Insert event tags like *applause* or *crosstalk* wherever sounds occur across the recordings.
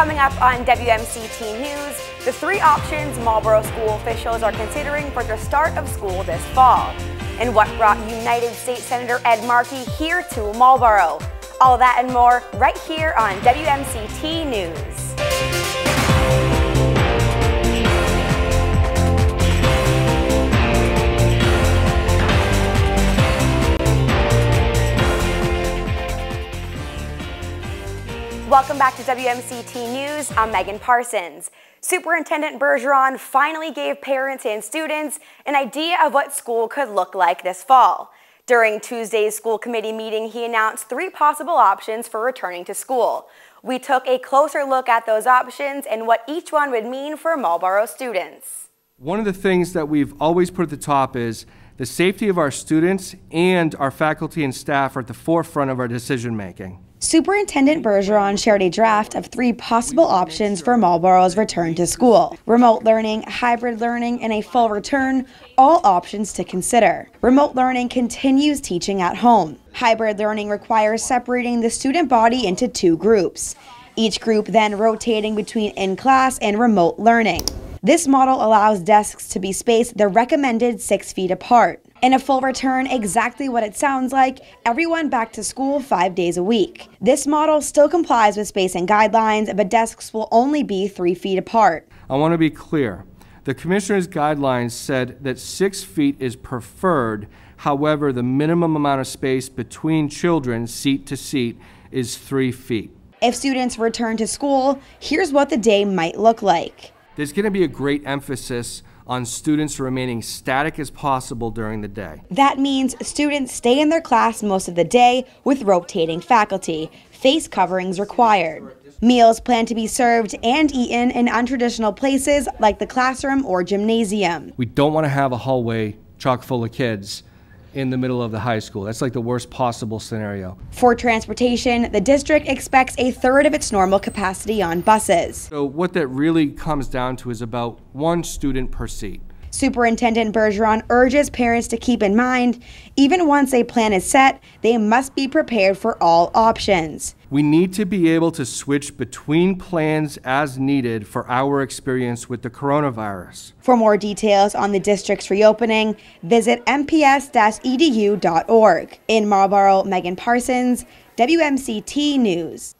Coming up on WMCT News, the three options Marlboro school officials are considering for the start of school this fall, and what brought United States Senator Ed Markey here to Marlboro. All that and more right here on WMCT News. Welcome back to WMCT News. I'm Megan Parsons. Superintendent Bergeron finally gave parents and students an idea of what school could look like this fall. During Tuesday's school committee meeting, he announced three possible options for returning to school. We took a closer look at those options and what each one would mean for Marlboro students. One of the things that we've always put at the top is the safety of our students and our faculty and staff are at the forefront of our decision making. Superintendent Bergeron shared a draft of three possible options for Marlboro's return to school. Remote learning, hybrid learning, and a full return, all options to consider. Remote learning continues teaching at home. Hybrid learning requires separating the student body into two groups, each group then rotating between in-class and remote learning. This model allows desks to be spaced the recommended six feet apart. In a full return, exactly what it sounds like, everyone back to school five days a week. This model still complies with spacing guidelines, but desks will only be three feet apart. I want to be clear. The Commissioner's guidelines said that six feet is preferred. However, the minimum amount of space between children, seat to seat, is three feet. If students return to school, here's what the day might look like. There's going to be a great emphasis on students remaining static as possible during the day. That means students stay in their class most of the day with rotating faculty, face coverings required. Meals plan to be served and eaten in untraditional places like the classroom or gymnasium. We don't want to have a hallway chock full of kids in the middle of the high school. That's like the worst possible scenario. For transportation, the district expects a third of its normal capacity on buses. So what that really comes down to is about one student per seat. Superintendent Bergeron urges parents to keep in mind, even once a plan is set, they must be prepared for all options. We need to be able to switch between plans as needed for our experience with the coronavirus. For more details on the district's reopening, visit mps-edu.org. In Marlboro, Megan Parsons, WMCT News.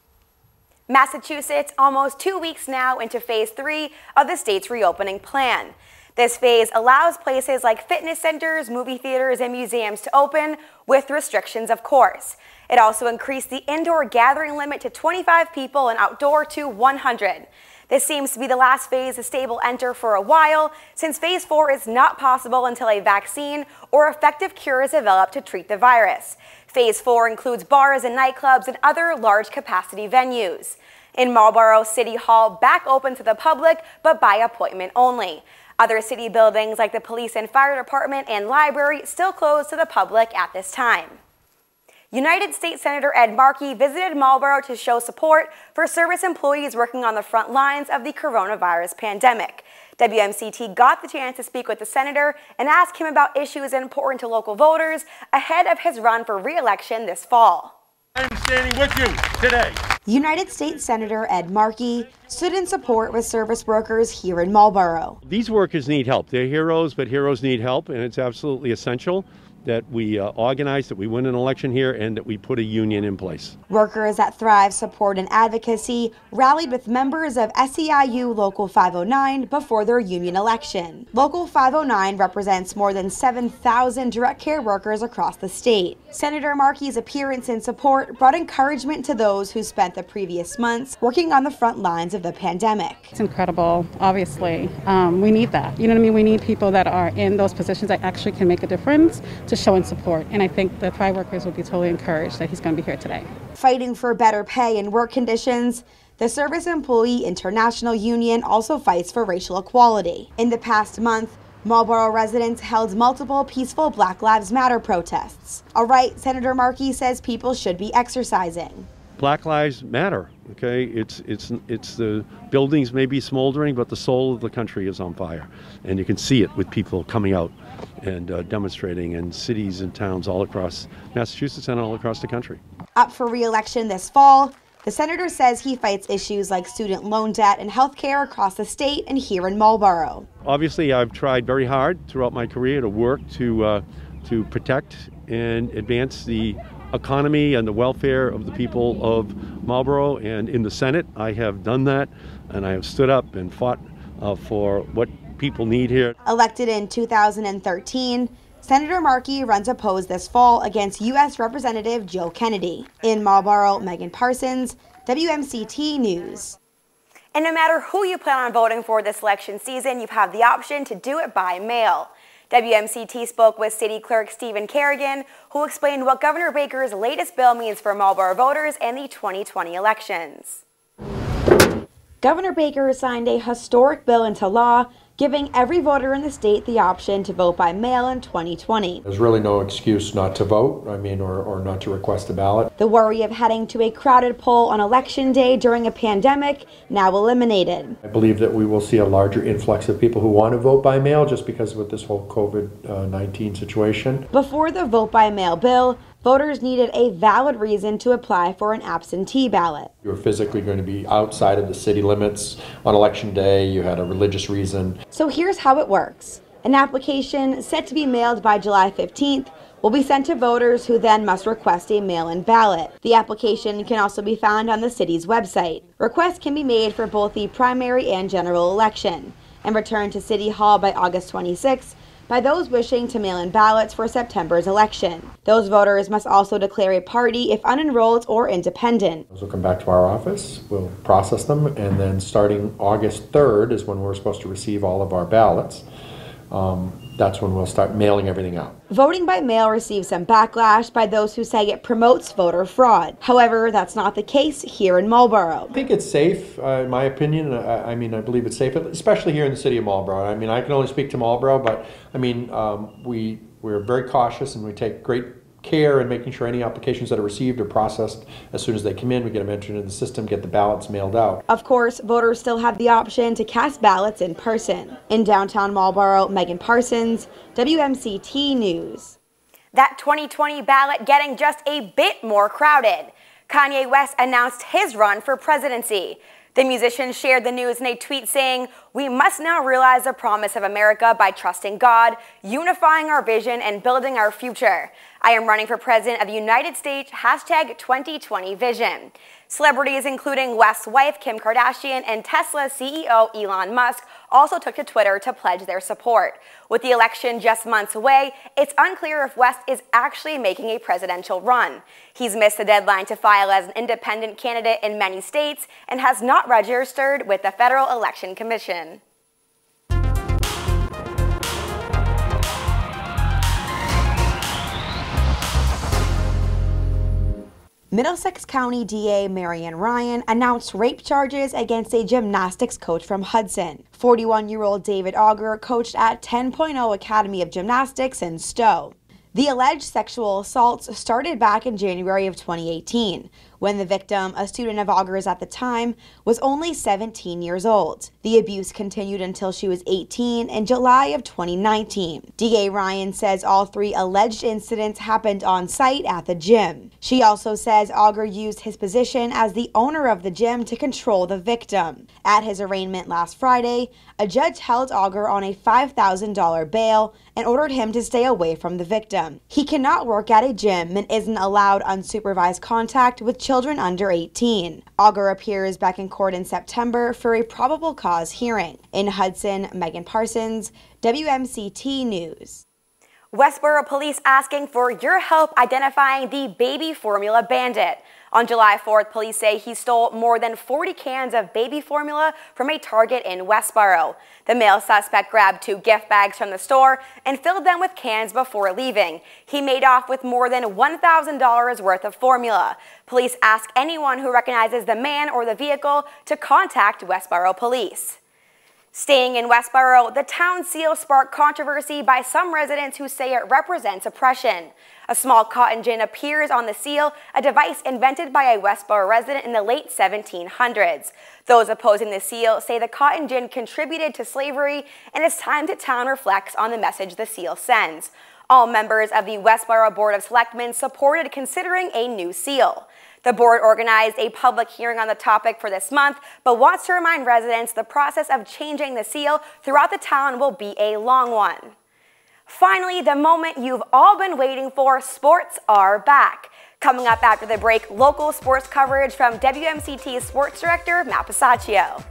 Massachusetts almost two weeks now into phase three of the state's reopening plan. This phase allows places like fitness centers, movie theaters, and museums to open, with restrictions, of course. It also increased the indoor gathering limit to 25 people and outdoor to 100. This seems to be the last phase the state will enter for a while, since phase four is not possible until a vaccine or effective cure is developed to treat the virus. Phase four includes bars and nightclubs and other large capacity venues. In Marlboro, City Hall back open to the public, but by appointment only. Other city buildings like the police and fire department and library still closed to the public at this time. United States Senator Ed Markey visited Marlboro to show support for service employees working on the front lines of the coronavirus pandemic. WMCT got the chance to speak with the senator and ask him about issues important to local voters ahead of his run for re-election this fall. I'm standing with you today. United States Senator Ed Markey stood in support with service workers here in Marlboro. These workers need help. They're heroes, but heroes need help, and it's absolutely essential that we uh, organize, that we win an election here, and that we put a union in place. Workers at Thrive Support and Advocacy rallied with members of SEIU Local 509 before their union election. Local 509 represents more than 7,000 direct care workers across the state. Senator Markey's appearance and support brought encouragement to those who spent the previous months working on the front lines of the pandemic. It's incredible, obviously. Um, we need that. You know what I mean? We need people that are in those positions that actually can make a difference to showing support. And I think the Thrive workers will be totally encouraged that he's going to be here today. Fighting for better pay and work conditions, the Service Employee International Union also fights for racial equality. In the past month, Marlboro residents held multiple peaceful Black Lives Matter protests. All right, Senator Markey says people should be exercising. Black Lives Matter. Okay, it's it's it's the buildings may be smoldering, but the soul of the country is on fire, and you can see it with people coming out and uh, demonstrating in cities and towns all across Massachusetts and all across the country. Up for re-election this fall, The senator says he fights issues like student loan debt and health care across the state and here in Marlborough. Obviously, I've tried very hard throughout my career to work to, uh, to protect and advance the economy and the welfare of the people of Marlborough. And in the Senate, I have done that, and I have stood up and fought uh, for what people need here. Elected in 2013, Senator Markey runs opposed this fall against U.S. Representative Joe Kennedy. In Marlborough, Megan Parsons, WMCT News. And no matter who you plan on voting for this election season, you have the option to do it by mail. WMCT spoke with City Clerk Stephen Kerrigan, who explained what Governor Baker's latest bill means for Marlborough voters and the 2020 elections. Governor Baker signed a historic bill into law giving every voter in the state the option to vote by mail in 2020. There's really no excuse not to vote, I mean, or, or not to request a ballot. The worry of heading to a crowded poll on election day during a pandemic now eliminated. I believe that we will see a larger influx of people who want to vote by mail just because with this whole COVID-19 uh, situation. Before the vote by mail bill, voters needed a valid reason to apply for an absentee ballot. You were physically going to be outside of the city limits on election day, you had a religious reason. So here's how it works. An application set to be mailed by July 15th will be sent to voters who then must request a mail-in ballot. The application can also be found on the city's website. Requests can be made for both the primary and general election and returned to City Hall by August 26th by those wishing to mail in ballots for September's election. Those voters must also declare a party if unenrolled or independent. Those will come back to our office, we'll process them, and then starting August 3rd is when we're supposed to receive all of our ballots. Um, that's when we'll start mailing everything out. Voting by mail receives some backlash by those who say it promotes voter fraud. However, that's not the case here in Marlborough. I think it's safe, uh, in my opinion. I, I, mean, I believe it's safe, especially here in the city of Marlborough. I mean, I can only speak to Marlborough, but I mean, um, we, we're very cautious and we take great care and making sure any applications that are received are processed as soon as they come in. We get them entered into the system, get the ballots mailed out. Of course, voters still have the option to cast ballots in person. In downtown Marlborough, Megan Parsons, WMCT News. That 2020 ballot getting just a bit more crowded. Kanye West announced his run for presidency. The musician shared the news in a tweet saying, We must now realize the promise of America by trusting God, unifying our vision, and building our future. I am running for president of the United States, hashtag 2020 vision. Celebrities including West's wife Kim Kardashian and Tesla CEO Elon Musk also took to Twitter to pledge their support. With the election just months away, it's unclear if West is actually making a presidential run. He's missed the deadline to file as an independent candidate in many states and has not registered with the Federal Election Commission. Middlesex County DA Marian Ryan announced rape charges against a gymnastics coach from Hudson. 41-year-old David Auger coached at 10.0 Academy of Gymnastics in Stow. The alleged sexual assaults started back in January of 2018 when the victim, a student of Augers at the time, was only 17 years old. The abuse continued until she was 18 in July of 2019. DA Ryan says all three alleged incidents happened on site at the gym. She also says Auger used his position as the owner of the gym to control the victim. At his arraignment last Friday, a judge held Auger on a $5,000 bail and ordered him to stay away from the victim. He cannot work at a gym and isn't allowed unsupervised contact with children children under 18. Auger appears back in court in September for a probable cause hearing. In Hudson, Megan Parsons, WMCT News. Westboro police asking for your help identifying the baby formula bandit. On July 4th, police say he stole more than 40 cans of baby formula from a Target in Westboro. The male suspect grabbed two gift bags from the store and filled them with cans before leaving. He made off with more than $1,000 worth of formula. Police ask anyone who recognizes the man or the vehicle to contact Westboro Police. Staying in Westboro, the town seal sparked controversy by some residents who say it represents oppression. A small cotton gin appears on the seal, a device invented by a Westboro resident in the late 1700s. Those opposing the seal say the cotton gin contributed to slavery, and it's time the town reflects on the message the seal sends. All members of the Westboro Board of Selectmen supported considering a new seal. The board organized a public hearing on the topic for this month, but wants to remind residents the process of changing the seal throughout the town will be a long one. Finally, the moment you've all been waiting for, sports are back. Coming up after the break, local sports coverage from WMCT Sports Director Matt Pasaccio.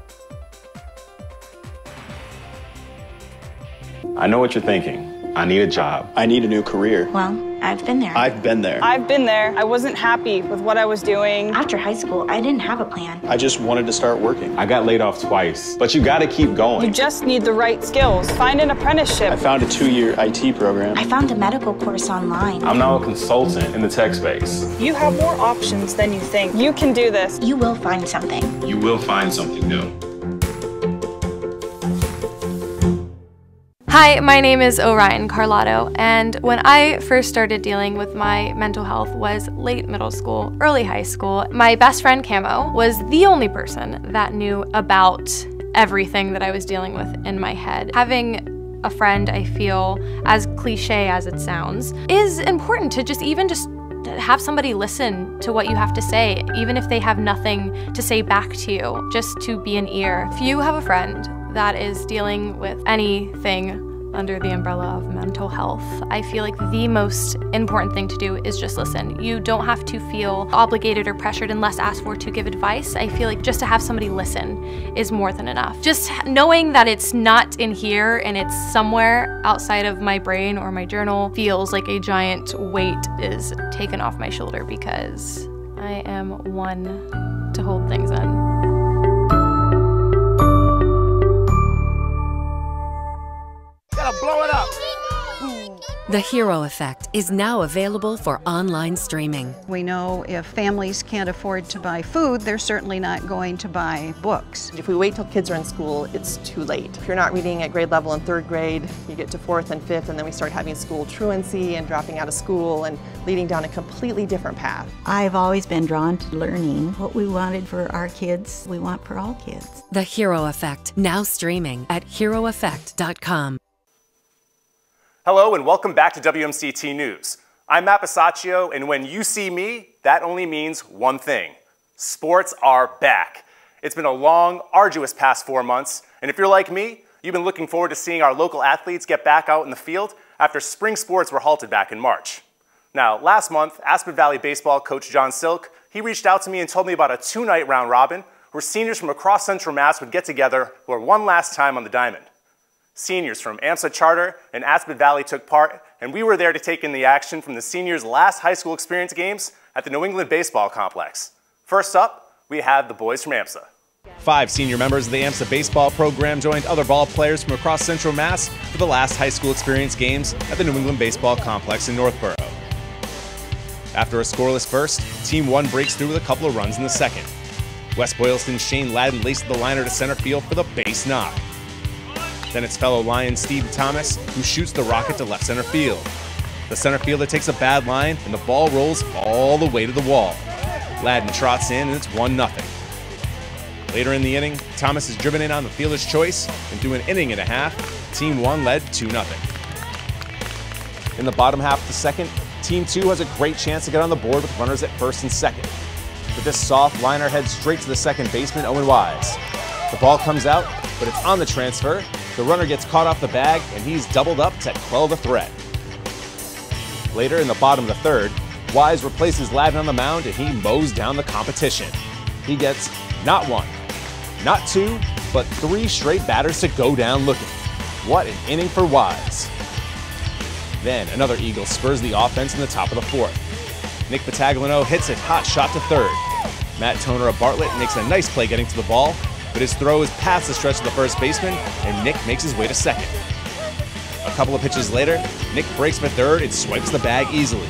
I know what you're thinking. I need a job. I need a new career. Well, I've been there. I've been there. I've been there. I wasn't happy with what I was doing. After high school, I didn't have a plan. I just wanted to start working. I got laid off twice, but you gotta keep going. You just need the right skills. Find an apprenticeship. I found a two year IT program. I found a medical course online. I'm now a consultant in the tech space. You have more options than you think. You can do this. You will find something. You will find something new. Hi, my name is Orion Carlotto, and when I first started dealing with my mental health was late middle school, early high school. My best friend Camo was the only person that knew about everything that I was dealing with in my head. Having a friend, I feel, as cliche as it sounds, is important to just even just have somebody listen to what you have to say, even if they have nothing to say back to you, just to be an ear. If you have a friend that is dealing with anything under the umbrella of mental health, I feel like the most important thing to do is just listen. You don't have to feel obligated or pressured unless asked for to give advice. I feel like just to have somebody listen is more than enough. Just knowing that it's not in here and it's somewhere outside of my brain or my journal feels like a giant weight is taken off my shoulder because I am one to hold things in. Blow it up. The Hero Effect is now available for online streaming. We know if families can't afford to buy food, they're certainly not going to buy books. If we wait till kids are in school, it's too late. If you're not reading at grade level in third grade, you get to fourth and fifth, and then we start having school truancy and dropping out of school and leading down a completely different path. I've always been drawn to learning. What we wanted for our kids, we want for all kids. The Hero Effect, now streaming at heroeffect.com. Hello and welcome back to WMCT News. I'm Matt Pasaccio, and when you see me, that only means one thing. Sports are back. It's been a long, arduous past four months, and if you're like me, you've been looking forward to seeing our local athletes get back out in the field after spring sports were halted back in March. Now, last month, Assabet Valley baseball coach John Silk, he reached out to me and told me about a two-night round robin where seniors from across Central Mass would get together for one last time on the diamond. Seniors from AMSA Charter and Assabet Valley took part, and we were there to take in the action from the seniors' last high school experience games at the New England Baseball Complex. First up, we have the boys from AMSA. Five senior members of the AMSA baseball program joined other ball players from across Central Mass for the last high school experience games at the New England Baseball Complex in Northborough. After a scoreless first, Team 1 breaks through with a couple of runs in the second. West Boylston's Shane Ladden laced the liner to center field for the base knock. Then it's fellow Lion Steve Thomas who shoots the rocket to left center field. The center fielder takes a bad line and the ball rolls all the way to the wall. Ladden trots in and it's 1 0. Later in the inning, Thomas is driven in on the fielder's choice, and through an inning and a half, Team 1 led 2 0. In the bottom half of the second, Team 2 has a great chance to get on the board with runners at first and second. But this soft liner heads straight to the second baseman, Owen Wise. The ball comes out, but it's on the transfer, the runner gets caught off the bag, and he's doubled up to quell the threat. Later in the bottom of the third, Wise replaces Ladden on the mound and he mows down the competition. He gets not one, not two, but three straight batters to go down looking. What an inning for Wise. Then another Eagle spurs the offense in the top of the fourth. Nick Battaglino hits a hot shot to third. Matt Toner of Bartlett makes a nice play getting to the ball, but his throw is past the stretch of the first baseman, and Nick makes his way to second. A couple of pitches later, Nick breaks for third and swipes the bag easily.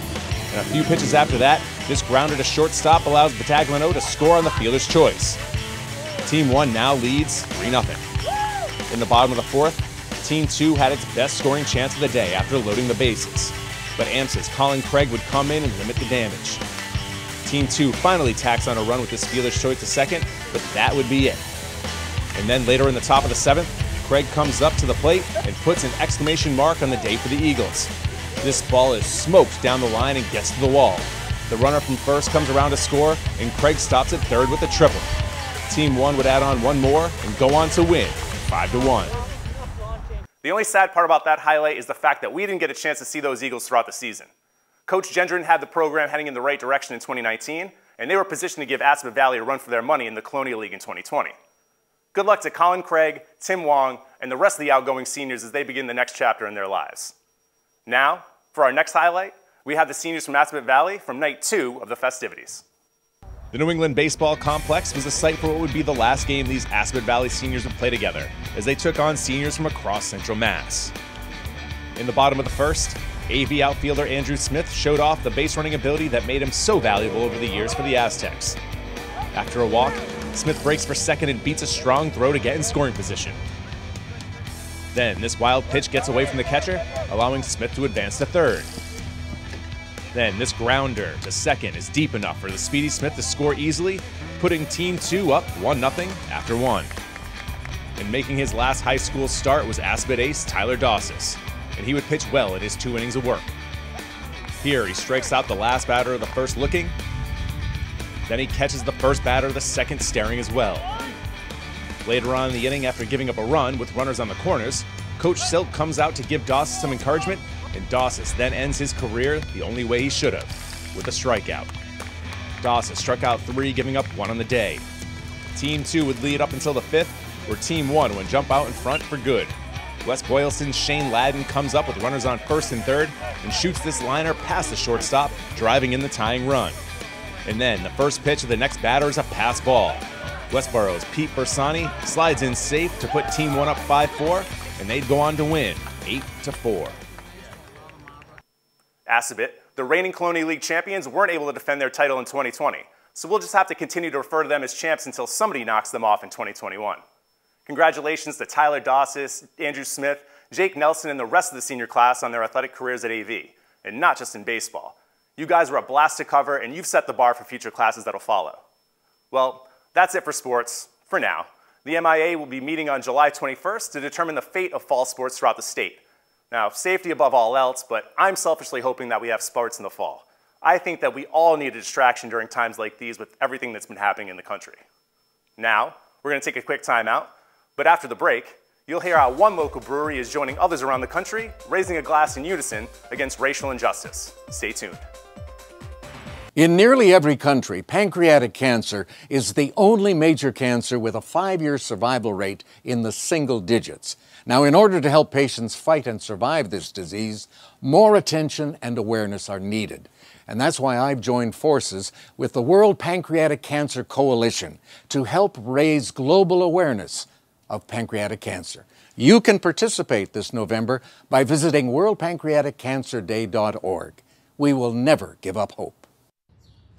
And a few pitches after that, this grounder to shortstop allows Battaglino to score on the fielder's choice. Team 1 now leads 3 0. In the bottom of the fourth, Team 2 had its best scoring chance of the day after loading the bases. But AMSA's Colin Craig would come in and limit the damage. Team 2 finally tacks on a run with this fielder's choice to second, but that would be it. And then later in the top of the seventh, Craig comes up to the plate and puts an exclamation mark on the day for the Eagles. This ball is smoked down the line and gets to the wall. The runner from first comes around to score, and Craig stops at third with a triple. Team one would add on one more and go on to win 5 to 1. The only sad part about that highlight is the fact that we didn't get a chance to see those Eagles throughout the season. Coach Gendron had the program heading in the right direction in 2019, and they were positioned to give Assabet Valley a run for their money in the Colonial League in 2020. Good luck to Colin Craig, Tim Wong, and the rest of the outgoing seniors as they begin the next chapter in their lives. Now, for our next highlight, we have the seniors from Assabet Valley from night two of the festivities. The New England Baseball Complex was the site for what would be the last game these Assabet Valley seniors would play together, as they took on seniors from across Central Mass. In the bottom of the first, AV outfielder Andrew Smith showed off the base running ability that made him so valuable over the years for the Aztecs. After a walk, Smith breaks for second and beats a strong throw to get in scoring position. Then, this wild pitch gets away from the catcher, allowing Smith to advance to third. Then, this grounder to second is deep enough for the speedy Smith to score easily, putting Team 2 up 1 0 after 1. And making his last high school start was Assabet ace Tyler Dossis, and he would pitch well in his two innings of work. Here, he strikes out the last batter of the first looking, then he catches the first batter the second staring as well. Later on in the inning, after giving up a run with runners on the corners, Coach Silk comes out to give Dossis some encouragement, and Dossis then ends his career the only way he should have, with a strikeout. Dossis struck out three, giving up one on the day. Team 2 would lead up until the fifth, where Team 1 would jump out in front for good. West Boylston's Shane Ladden comes up with runners on first and third and shoots this liner past the shortstop, driving in the tying run. And then the first pitch of the next batter is a pass ball. Westboro's Pete Bersani slides in safe to put Team 1 up 5 4, and they'd go on to win 8 4. Assabet, the reigning Colonial League champions, weren't able to defend their title in 2020, so we'll just have to continue to refer to them as champs until somebody knocks them off in 2021. Congratulations to Tyler Dossis, Andrew Smith, Jake Nelson, and the rest of the senior class on their athletic careers at AV, and not just in baseball. You guys were a blast to cover, and you've set the bar for future classes that'll follow. Well, that's it for sports, for now. The MIAA will be meeting on July 21st to determine the fate of fall sports throughout the state. Now, safety above all else, but I'm selfishly hoping that we have sports in the fall. I think that we all need a distraction during times like these with everything that's been happening in the country. Now, we're going to take a quick timeout, but after the break, you'll hear how one local brewery is joining others around the country, raising a glass in unison against racial injustice. Stay tuned. In nearly every country, pancreatic cancer is the only major cancer with a five year survival rate in the single digits. Now, in order to help patients fight and survive this disease, more attention and awareness are needed. And that's why I've joined forces with the World Pancreatic Cancer Coalition to help raise global awareness of pancreatic cancer. You can participate this November by visiting worldpancreaticcancerday.org. We will never give up hope.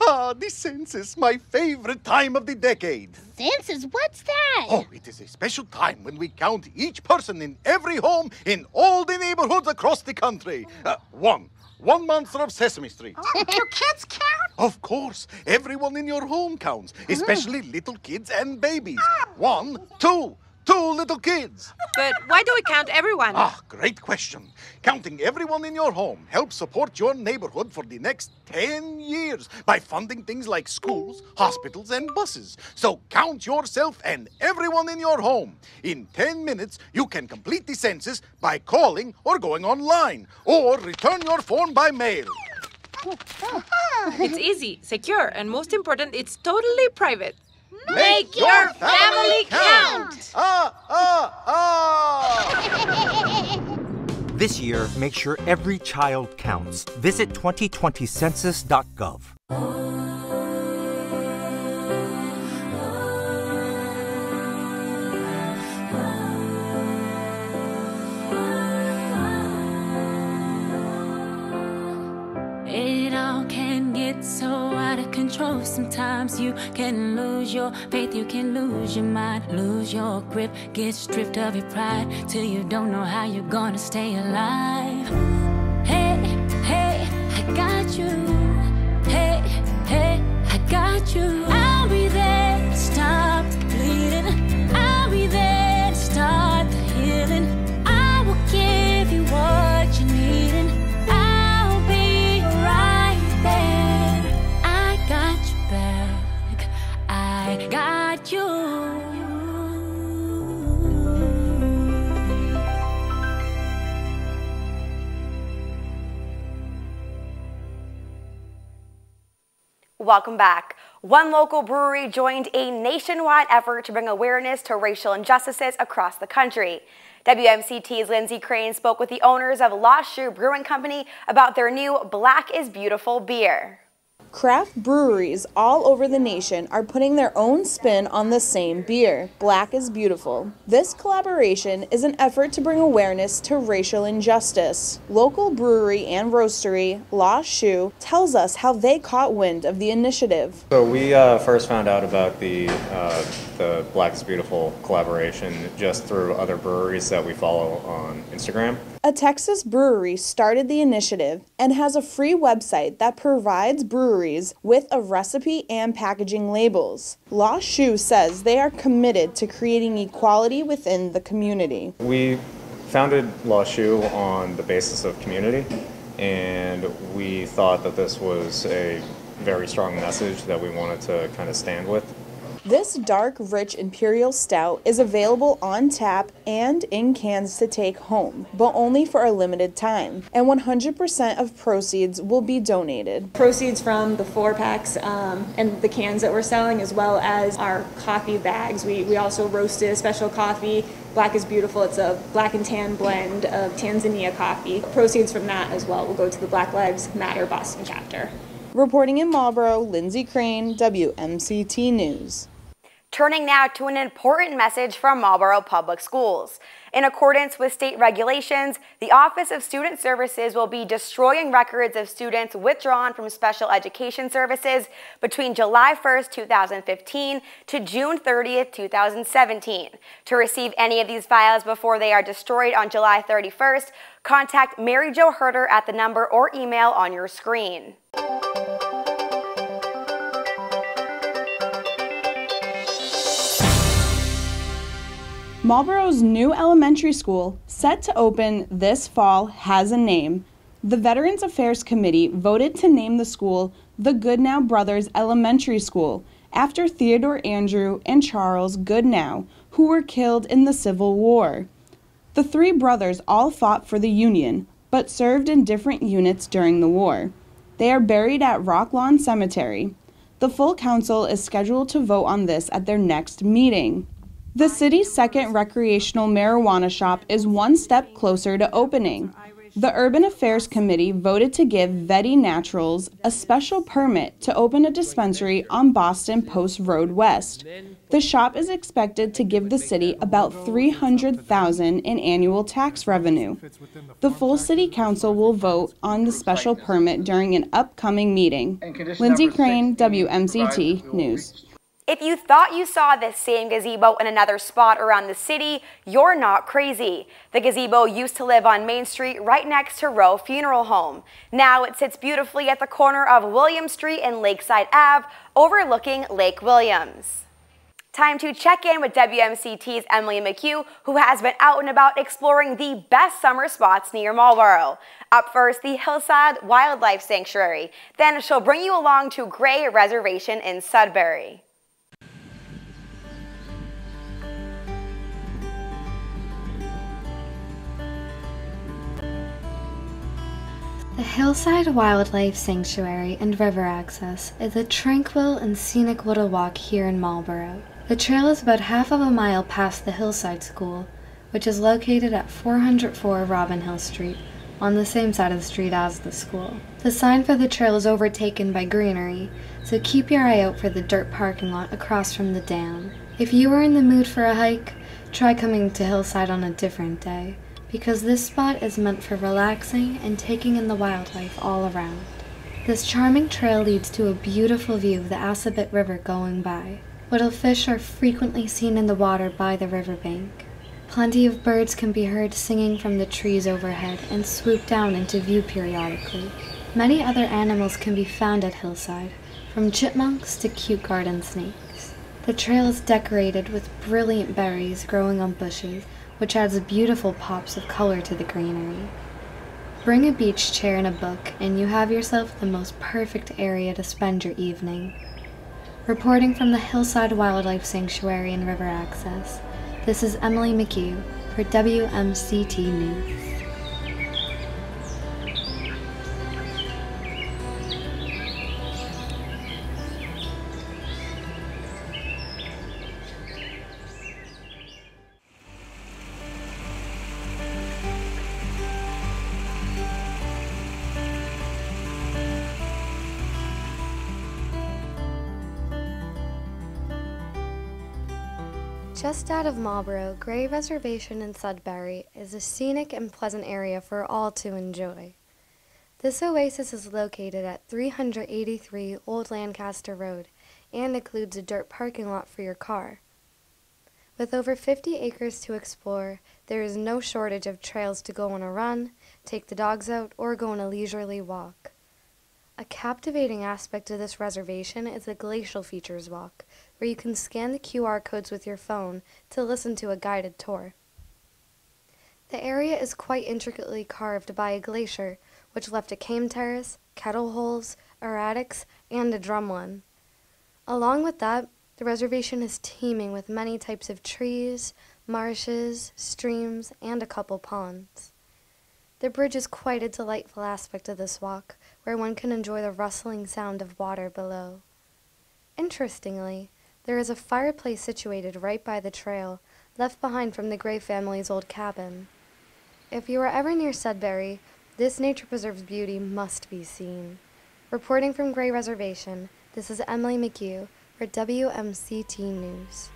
Ah, the census, my favorite time of the decade. Census? What's that? Oh, it is a special time when we count each person in every home in all the neighborhoods across the country. Uh, one. One monster of Sesame Street. Oh, do kids count? Of course. Everyone in your home counts, especially little kids and babies. One, two, two little kids. But why do we count everyone? Ah, great question. Counting everyone in your home helps support your neighborhood for the next 10 years by funding things like schools, hospitals, and buses. So count yourself and everyone in your home. In 10 minutes, you can complete the census by calling or going online, or return your form by mail. It's easy, secure, and most important, it's totally private. Make your family count! *laughs* This year, make sure every child counts. Visit 2020census.gov. control. Sometimes you can lose your faith, you can lose your mind, lose your grip, get stripped of your pride till you don't know how you're gonna stay alive. Welcome back. One local brewery joined a nationwide effort to bring awareness to racial injustices across the country. WMCT's Lindsay Crane spoke with the owners of Lost Shoe Brewing Company about their new Black is Beautiful beer. Craft breweries all over the nation are putting their own spin on the same beer. Black is beautiful. This collaboration is an effort to bring awareness to racial injustice. Local brewery and roastery Lost Shoe tells us how they caught wind of the initiative. So we uh, first found out about the uh, the Black is Beautiful collaboration just through other breweries that we follow on Instagram. A Texas brewery started the initiative and has a free website that provides breweries with a recipe and packaging labels. Lost Shoe says they are committed to creating equality within the community. We founded Lost Shoe on the basis of community, and we thought that this was a very strong message that we wanted to kind of stand with. This dark, rich Imperial Stout is available on tap and in cans to take home, but only for a limited time, and 100% of proceeds will be donated. Proceeds from the four packs um, and the cans that we're selling, as well as our coffee bags. We, we also roasted a special coffee. Black is Beautiful. It's a black and tan blend of Tanzania coffee. Proceeds from that as well will go to the Black Lives Matter Boston chapter. Reporting in Marlboro, Lindsay Crane, WMCT News. Turning now to an important message from Marlboro Public Schools. In accordance with state regulations, the Office of Student Services will be destroying records of students withdrawn from special education services between July 1, 2015 to June 30, 2017. To receive any of these files before they are destroyed on July 31st, contact Mary Jo Herder at the number or email on your screen. Marlboro's new elementary school, set to open this fall, has a name. The Veterans Affairs Committee voted to name the school the Goodnow Brothers Elementary School after Theodore Andrew and Charles Goodnow, who were killed in the Civil War. The three brothers all fought for the Union, but served in different units during the war. They are buried at Rock Lawn Cemetery. The full council is scheduled to vote on this at their next meeting. The city's second recreational marijuana shop is one step closer to opening. The Urban Affairs Committee voted to give Veti Naturals a special permit to open a dispensary on Boston Post Road West. The shop is expected to give the city about 300,000 in annual tax revenue. The full city council will vote on the special permit during an upcoming meeting. Lindsay Crane, WMCT News. If you thought you saw this same gazebo in another spot around the city, you're not crazy. The gazebo used to live on Main Street right next to Rowe Funeral Home. Now it sits beautifully at the corner of William Street and Lakeside Ave, overlooking Lake Williams. Time to check in with WMCT's Emily McHugh, who has been out and about exploring the best summer spots near Marlboro. Up first, the Hillside Wildlife Sanctuary. Then she'll bring you along to Gray Reservation in Sudbury. The Hillside Wildlife Sanctuary and River Access is a tranquil and scenic little walk here in Marlboro. The trail is about half of a mile past the Hillside School, which is located at 404 Robin Hill Street, on the same side of the street as the school. The sign for the trail is overtaken by greenery, so keep your eye out for the dirt parking lot across from the dam. If you are in the mood for a hike, try coming to Hillside on a different day because this spot is meant for relaxing and taking in the wildlife all around. This charming trail leads to a beautiful view of the Assabet River going by. Little fish are frequently seen in the water by the riverbank. Plenty of birds can be heard singing from the trees overhead and swoop down into view periodically. Many other animals can be found at Hillside, from chipmunks to cute garden snakes. The trail is decorated with brilliant berries growing on bushes which adds beautiful pops of color to the greenery. Bring a beach chair and a book, and you have yourself the most perfect area to spend your evening. Reporting from the Hillside Wildlife Sanctuary and River Access, this is Emily McHugh for WMCT News. Just out of Marlborough, Gray Reservation in Sudbury is a scenic and pleasant area for all to enjoy. This oasis is located at 383 Old Lancaster Road and includes a dirt parking lot for your car. With over 50 acres to explore, there is no shortage of trails to go on a run, take the dogs out, or go on a leisurely walk. A captivating aspect of this reservation is the Glacial Features Walk, where you can scan the QR codes with your phone to listen to a guided tour. The area is quite intricately carved by a glacier, which left a kame terrace, kettle holes, erratics, and a drumlin. Along with that, the reservation is teeming with many types of trees, marshes, streams, and a couple ponds. The bridge is quite a delightful aspect of this walk, where one can enjoy the rustling sound of water below. Interestingly, there is a fireplace situated right by the trail, left behind from the Gray family's old cabin. If you are ever near Sudbury, this nature preserve's beauty must be seen. Reporting from Gray Reservation, this is Emily McHugh for WMCT News.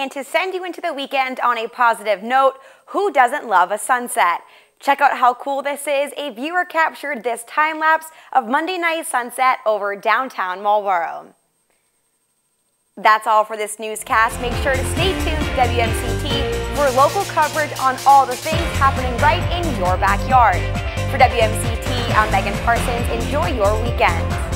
And to send you into the weekend on a positive note, who doesn't love a sunset? Check out how cool this is. A viewer captured this time lapse of Monday night sunset over downtown Marlboro. That's all for this newscast. Make sure to stay tuned to WMCT for local coverage on all the things happening right in your backyard. For WMCT, I'm Megan Parsons. Enjoy your weekend.